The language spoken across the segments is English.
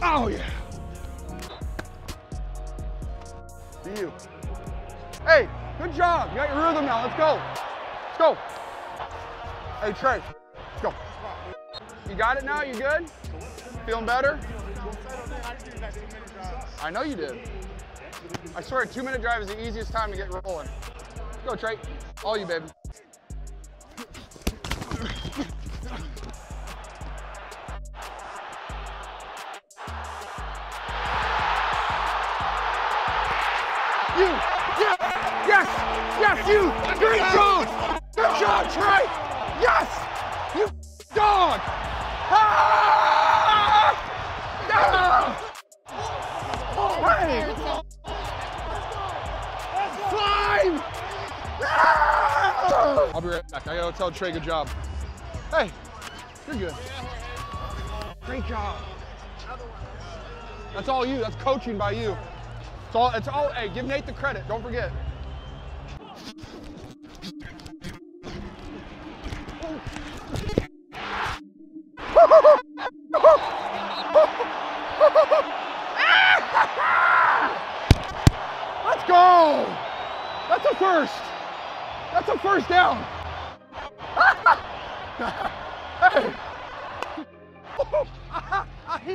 Oh, yeah. You. Hey, good job. You got your rhythm now. Let's go. Let's go. Hey, Trey. Let's go. You got it now? You good? Feeling better? I know you did. I swear, a two-minute drive is the easiest time to get rolling. Let's Go, Trey. All you, baby. You! Yes! Yes! Yes, you! Great job! Good job, Trey! Yes! You dog! Ah! Ah! Hey! Climb! Ah! I'll be right back. I gotta tell Trey good job. Hey, you're good. Great job. That's all you. That's coaching by you. It's all. It's all. Hey, give Nate the credit. Don't forget. Let's go. That's a first. That's a first down. hey.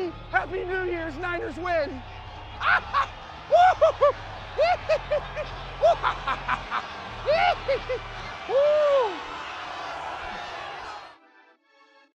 Happy New Year's, Niners win. Woo!